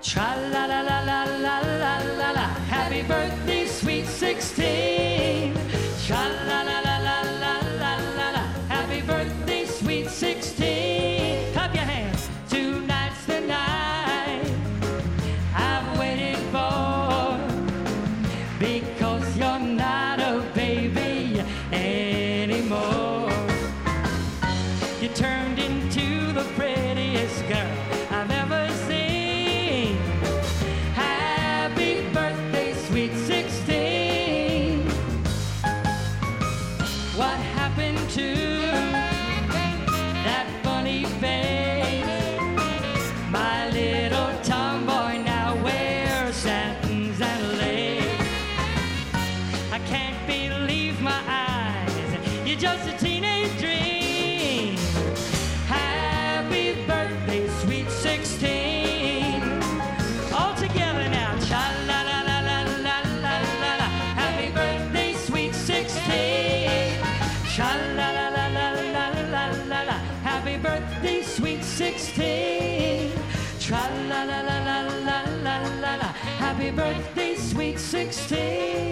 Tra la la la la la la la la. Happy birthday, sweet 16. Tra la la la la la la la la. Happy birthday, sweet 16. What happened to that funny face? My little tomboy now wears satins and lace. I can't believe my eyes. You're just a teenage dream. Happy birthday, sweet 16. La la la la la la la la. Happy birthday, sweet 16. Tra la la la la la la la la. Happy birthday, sweet 16.